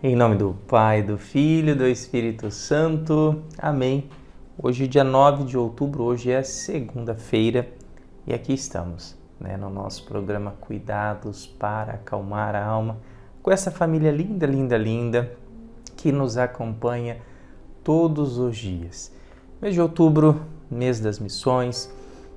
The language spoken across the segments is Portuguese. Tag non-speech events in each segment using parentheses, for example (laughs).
Em nome do Pai, do Filho e do Espírito Santo. Amém. Hoje, dia 9 de outubro, hoje é segunda-feira e aqui estamos, né, no nosso programa Cuidados para Acalmar a Alma, com essa família linda, linda, linda que nos acompanha todos os dias. Mês de outubro, mês das missões,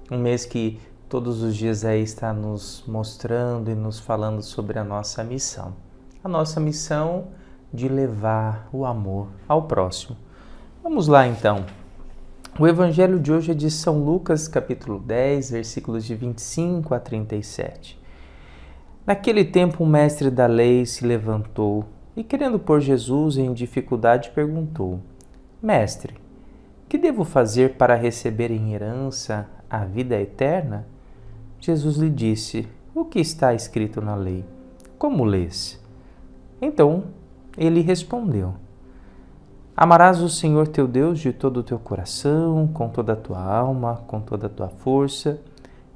um mês que todos os dias aí está nos mostrando e nos falando sobre a nossa missão. A nossa missão de levar o amor ao próximo. Vamos lá então. O evangelho de hoje é de São Lucas, capítulo 10, versículos de 25 a 37. Naquele tempo, um mestre da lei se levantou e, querendo pôr Jesus em dificuldade, perguntou: Mestre, que devo fazer para receber em herança a vida eterna? Jesus lhe disse: O que está escrito na lei? Como lês? Então ele respondeu: Amarás o Senhor teu Deus de todo o teu coração, com toda a tua alma, com toda a tua força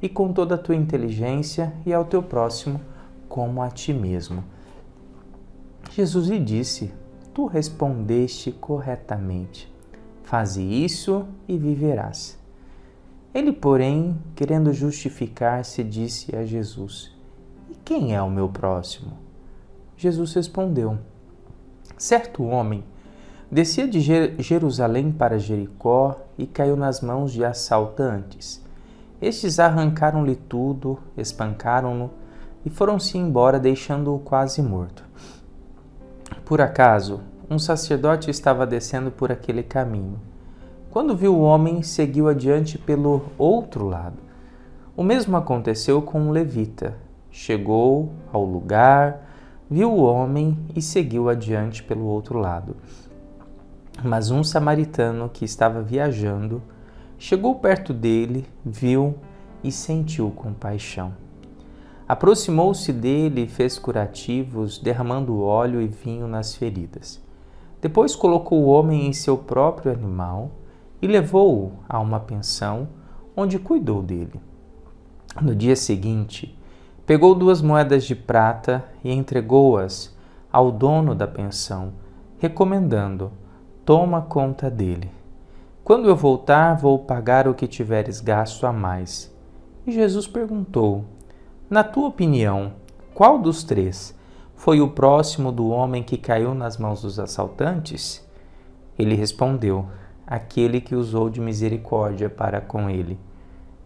e com toda a tua inteligência, e ao teu próximo como a ti mesmo. Jesus lhe disse: Tu respondeste corretamente. Faze isso e viverás. Ele, porém, querendo justificar-se, disse a Jesus: E quem é o meu próximo? Jesus respondeu: Certo homem descia de Jerusalém para Jericó e caiu nas mãos de assaltantes. Estes arrancaram-lhe tudo, espancaram-no e foram-se embora, deixando-o quase morto. Por acaso, um sacerdote estava descendo por aquele caminho. Quando viu o homem, seguiu adiante pelo outro lado. O mesmo aconteceu com um levita. Chegou ao lugar, viu o homem e seguiu adiante pelo outro lado. Mas um samaritano que estava viajando chegou perto dele, viu e sentiu compaixão. Aproximou-se dele e fez curativos, derramando óleo e vinho nas feridas. Depois colocou o homem em seu próprio animal e levou-o a uma pensão, onde cuidou dele. No dia seguinte, Pegou duas moedas de prata e entregou-as ao dono da pensão, recomendando: Toma conta dele. Quando eu voltar, vou pagar o que tiveres gasto a mais. E Jesus perguntou: Na tua opinião, qual dos três foi o próximo do homem que caiu nas mãos dos assaltantes? Ele respondeu: Aquele que usou de misericórdia para com ele.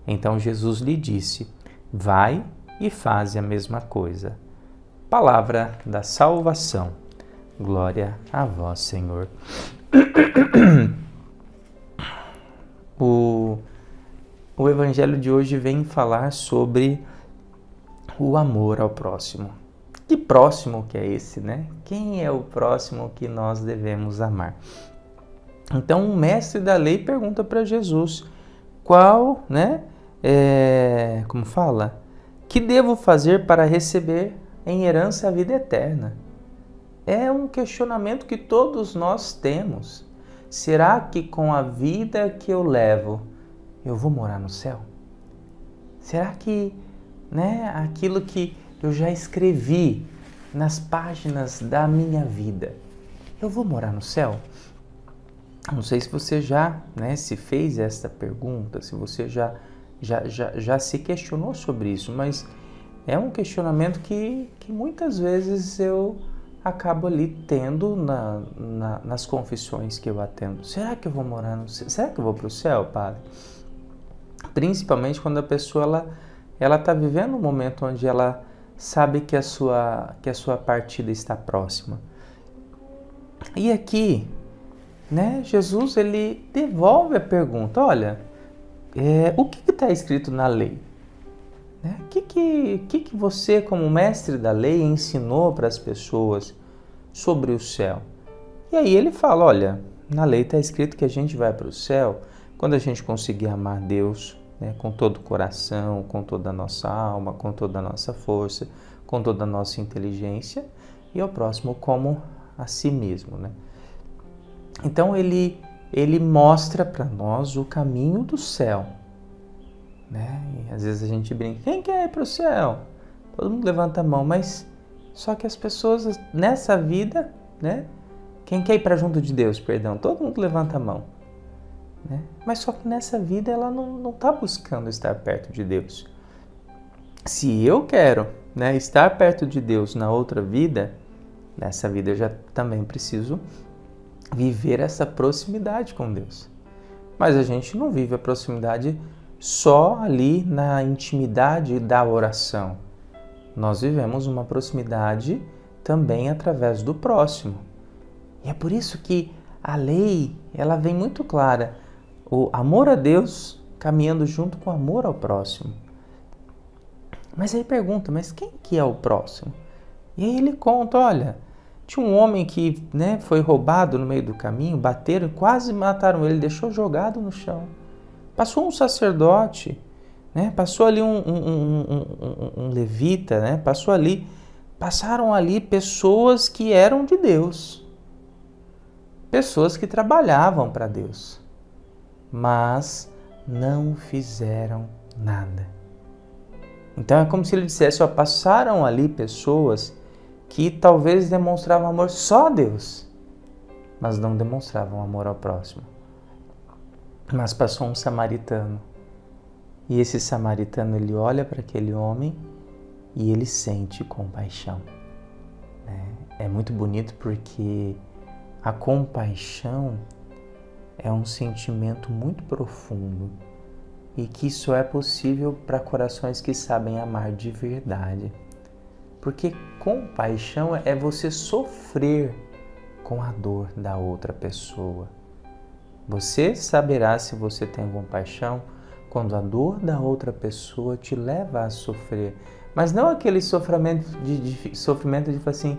Então Jesus lhe disse: Vai e faze a mesma coisa. Palavra da salvação. Glória a vós, Senhor. (coughs) O, o Evangelho de hoje vem falar sobre o amor ao próximo. Que próximo que é esse, né? Quem é o próximo que nós devemos amar? Então, o mestre da lei pergunta para Jesus qual, né? É, como fala? Que devo fazer para receber em herança a vida eterna? É um questionamento que todos nós temos. Será que com a vida que eu levo eu vou morar no céu? Será que, né, aquilo que eu já escrevi nas páginas da minha vida, eu vou morar no céu? Não sei se você já, né, se fez esta pergunta, se você já já, já, já se questionou sobre isso, mas é um questionamento que, que muitas vezes eu acabo ali tendo na, na, nas confissões que eu atendo. Será que eu vou morar no céu? Será que eu vou para o céu, padre? Principalmente quando a pessoa ela ela está vivendo um momento onde ela sabe que a sua que a sua partida está próxima. E aqui, né, Jesus ele devolve a pergunta, olha, é, o que está escrito na lei? Né? O que, que, que, que você, como mestre da lei, ensinou para as pessoas sobre o céu? E aí ele fala: olha, na lei está escrito que a gente vai para o céu quando a gente conseguir amar Deus né, com todo o coração, com toda a nossa alma, com toda a nossa força, com toda a nossa inteligência e ao próximo como a si mesmo. Né? Então ele ele mostra para nós o caminho do céu. Né? E às vezes a gente brinca, quem quer ir para o céu? Todo mundo levanta a mão, mas só que as pessoas nessa vida né? Quem quer ir para junto de Deus, perdão? Todo mundo levanta a mão. Né? Mas só que nessa vida ela não está buscando estar perto de Deus. Se eu quero né, estar perto de Deus na outra vida, nessa vida eu já também preciso viver essa proximidade com Deus. Mas a gente não vive a proximidade só ali na intimidade da oração. Nós vivemos uma proximidade também através do próximo. E é por isso que a lei, ela vem muito clara o amor a Deus caminhando junto com o amor ao próximo. Mas aí pergunta, mas quem que é o próximo? E aí ele conta, olha, tinha um homem que né, foi roubado no meio do caminho, bateram, quase mataram ele, deixou jogado no chão. Passou um sacerdote, né, passou ali um, um, um, um levita, né, passou ali, passaram ali pessoas que eram de Deus, pessoas que trabalhavam para Deus mas não fizeram nada. Então é como se ele dissesse: ó, passaram ali pessoas que talvez demonstravam amor só a Deus, mas não demonstravam amor ao próximo. Mas passou um samaritano. E esse samaritano ele olha para aquele homem e ele sente compaixão. É, é muito bonito porque a compaixão é um sentimento muito profundo e que só é possível para corações que sabem amar de verdade. Porque compaixão é você sofrer com a dor da outra pessoa. Você saberá se você tem compaixão quando a dor da outra pessoa te leva a sofrer. Mas não aquele sofrimento de, de sofrimento de assim,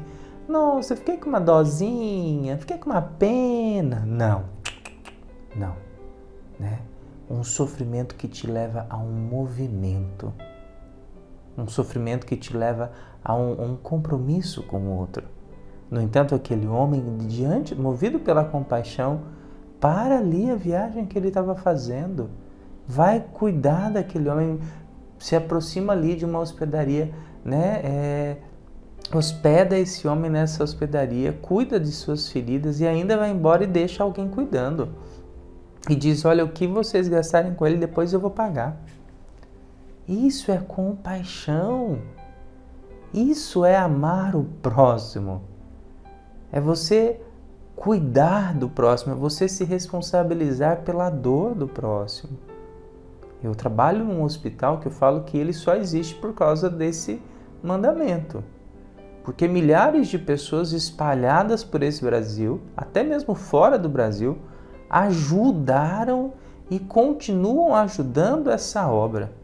nossa, fiquei com uma dosinha, fiquei com uma pena. Não não, né? Um sofrimento que te leva a um movimento, um sofrimento que te leva a um, um compromisso com o outro. No entanto, aquele homem, diante, movido pela compaixão, para ali a viagem que ele estava fazendo, vai cuidar daquele homem, se aproxima ali de uma hospedaria, né? É, hospeda esse homem nessa hospedaria, cuida de suas feridas e ainda vai embora e deixa alguém cuidando e diz: Olha, o que vocês gastarem com ele, depois eu vou pagar. Isso é compaixão. Isso é amar o próximo. É você cuidar do próximo, é você se responsabilizar pela dor do próximo. Eu trabalho num hospital que eu falo que ele só existe por causa desse mandamento. Porque milhares de pessoas espalhadas por esse Brasil, até mesmo fora do Brasil, ajudaram e continuam ajudando essa obra.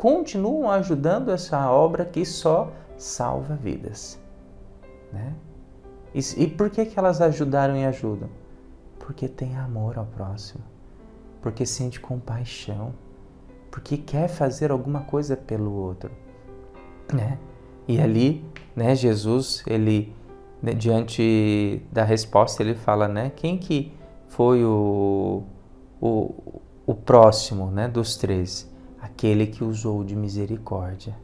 Continuam ajudando essa obra que só salva vidas. Né? E, e por que, que elas ajudaram e ajudam? Porque tem amor ao próximo, porque sente compaixão, porque quer fazer alguma coisa pelo outro. Né? E ali, né, Jesus, ele, né, diante da resposta, ele fala, né, quem que foi o, o, o próximo né, dos três, aquele que usou de misericórdia,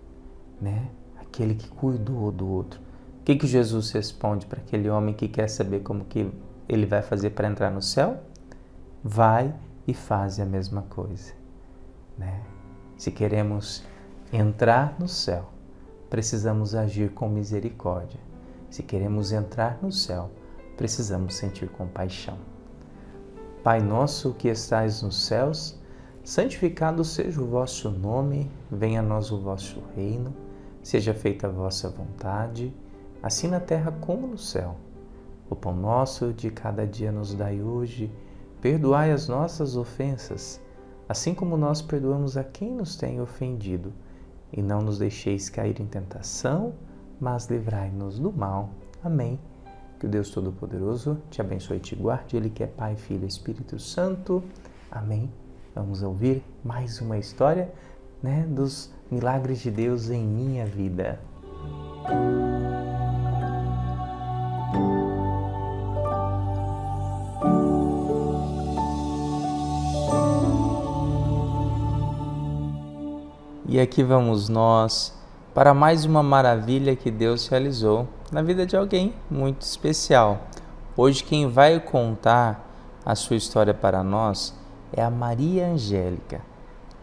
né? aquele que cuidou do outro. O que, que Jesus responde para aquele homem que quer saber como que ele vai fazer para entrar no céu? Vai e faz a mesma coisa. Né? Se queremos entrar no céu, precisamos agir com misericórdia. Se queremos entrar no céu, precisamos sentir compaixão. Pai nosso que estais nos céus, santificado seja o vosso nome, venha a nós o vosso reino, seja feita a vossa vontade, assim na terra como no céu. O pão nosso de cada dia nos dai hoje, perdoai as nossas ofensas, assim como nós perdoamos a quem nos tem ofendido, e não nos deixeis cair em tentação, mas livrai-nos do mal. Amém. Que o Deus Todo-Poderoso te abençoe e te guarde, Ele que é Pai, Filho e Espírito Santo. Amém. Vamos ouvir mais uma história né, dos milagres de Deus em minha vida. E aqui vamos nós para mais uma maravilha que Deus realizou na vida de alguém muito especial. Hoje, quem vai contar a sua história para nós é a Maria Angélica.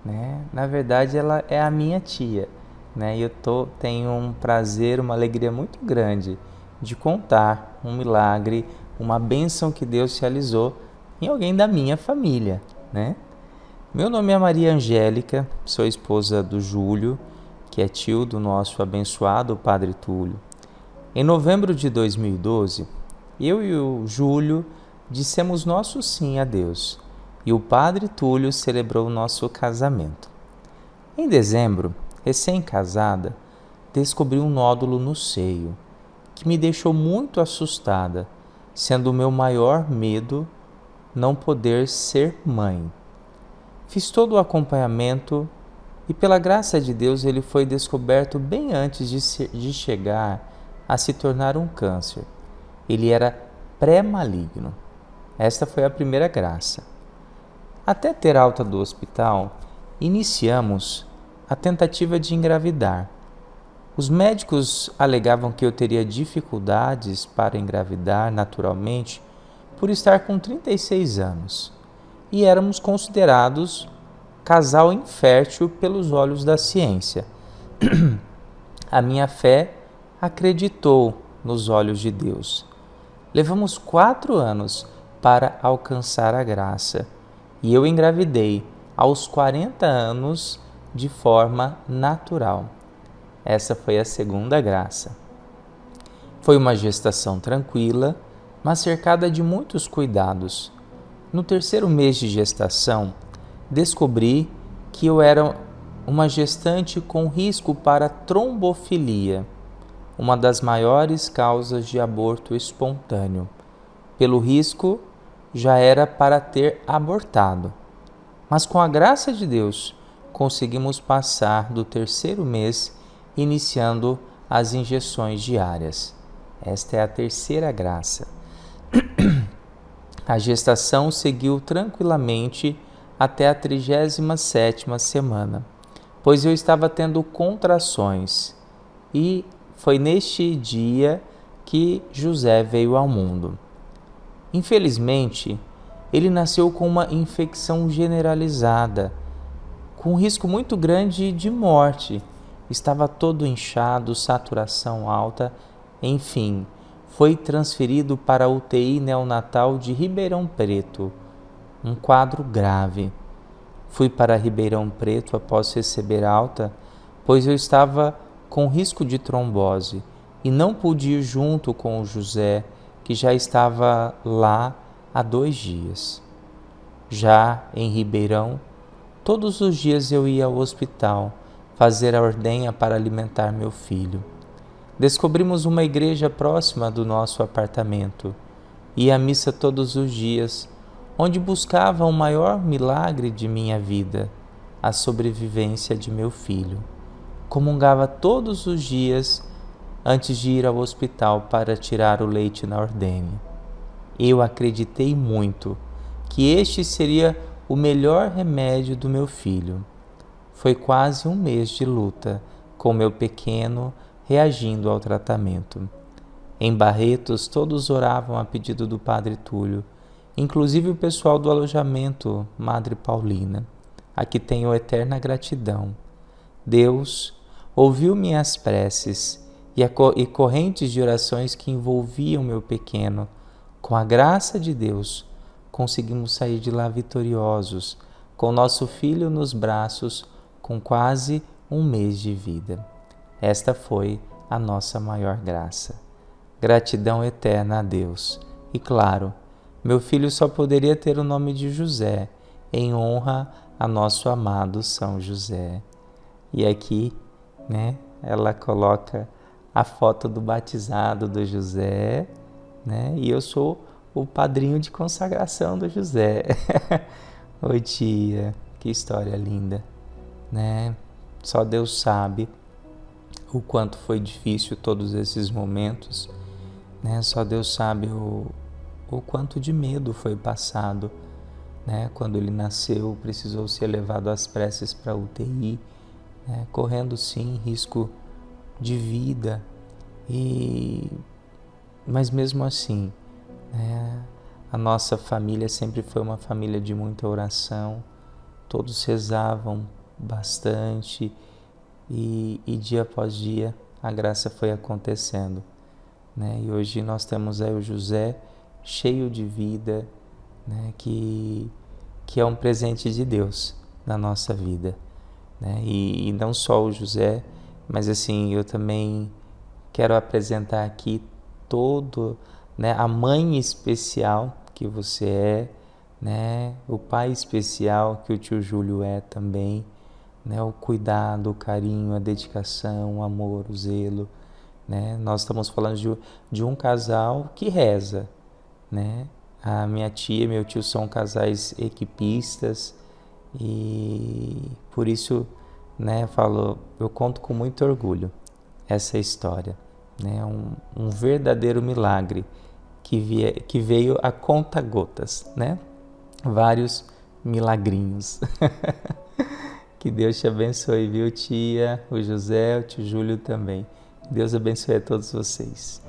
Né? Na verdade, ela é a minha tia. Né? E eu tô, tenho um prazer, uma alegria muito grande de contar um milagre, uma bênção que Deus realizou em alguém da minha família. Né? Meu nome é Maria Angélica, sou esposa do Júlio que é tio do nosso abençoado Padre Túlio. Em novembro de 2012, eu e o Júlio dissemos nosso sim a Deus e o Padre Túlio celebrou nosso casamento. Em dezembro, recém-casada, descobri um nódulo no seio que me deixou muito assustada, sendo o meu maior medo não poder ser mãe. Fiz todo o acompanhamento e pela graça de Deus ele foi descoberto bem antes de, ser, de chegar a se tornar um câncer. Ele era pré-maligno. Esta foi a primeira graça. Até ter alta do hospital, iniciamos a tentativa de engravidar. Os médicos alegavam que eu teria dificuldades para engravidar naturalmente por estar com 36 anos e éramos considerados casal infértil pelos olhos da ciência. (clears throat) A minha fé acreditou nos olhos de Deus. Levamos quatro anos para alcançar a graça e eu engravidei aos 40 anos de forma natural. Essa foi a segunda graça. Foi uma gestação tranquila, mas cercada de muitos cuidados. No terceiro mês de gestação, descobri que eu era uma gestante com risco para trombofilia, uma das maiores causas de aborto espontâneo. Pelo risco, já era para ter abortado. Mas com a graça de Deus, conseguimos passar do terceiro mês iniciando as injeções diárias. Esta é a terceira graça. A gestação seguiu tranquilamente até a 37 semana, pois eu estava tendo contrações e foi neste dia que José veio ao mundo. Infelizmente, ele nasceu com uma infecção generalizada, com um risco muito grande de morte. Estava todo inchado, saturação alta, enfim, foi transferido para a UTI neonatal de Ribeirão Preto um quadro grave. Fui para Ribeirão Preto após receber alta, pois eu estava com risco de trombose e não pude ir junto com o José, que já estava lá há dois dias. Já em Ribeirão, todos os dias eu ia ao hospital fazer a ordenha para alimentar meu filho. Descobrimos uma igreja próxima do nosso apartamento. Ia à missa todos os dias onde buscava o maior milagre de minha vida, a sobrevivência de meu filho. Comungava todos os dias antes de ir ao hospital para tirar o leite na ordem. Eu acreditei muito que este seria o melhor remédio do meu filho. Foi quase um mês de luta com meu pequeno reagindo ao tratamento. Em Barretos, todos oravam a pedido do Padre Túlio inclusive o pessoal do alojamento Madre Paulina, a que tenho eterna gratidão. Deus ouviu minhas preces e, correntes de orações que envolviam meu pequeno. Com a graça de Deus, conseguimos sair de lá vitoriosos, com nosso filho nos braços, com quase um mês de vida. Esta foi a nossa maior graça. Gratidão eterna a Deus. E claro, meu filho só poderia ter o nome de José, em honra a nosso amado São José. E aqui, né, ela coloca a foto do batizado do José, né? E eu sou o padrinho de consagração do José. (laughs) Oi, tia, que história linda, né? Só Deus sabe o quanto foi difícil todos esses momentos, né? Só Deus sabe o, o quanto de medo foi passado. Né? Quando ele nasceu, precisou ser levado às pressas para UTI, né? correndo sim risco de vida e mas mesmo assim, né, a nossa família sempre foi uma família de muita oração, todos rezavam bastante e, e dia após dia a graça foi acontecendo. Né? E hoje nós temos aí o José cheio de vida, né? que, que é um presente de Deus na nossa vida. Né? E, e não só o José, mas assim, eu também quero apresentar aqui todo, né, a mãe especial que você é, né, o pai especial que o tio Júlio é também, né, o cuidado, o carinho, a dedicação, o amor, o zelo, né? Nós estamos falando de, de um casal que reza, né? A minha tia e meu tio são casais equipistas e por isso, né, falo, eu conto com muito orgulho essa história, né? Um, um verdadeiro milagre que, via, que veio a conta gotas, né? Vários milagrinhos. (laughs) que Deus te abençoe, viu, tia? O José, o tio Júlio também. Deus abençoe a todos vocês.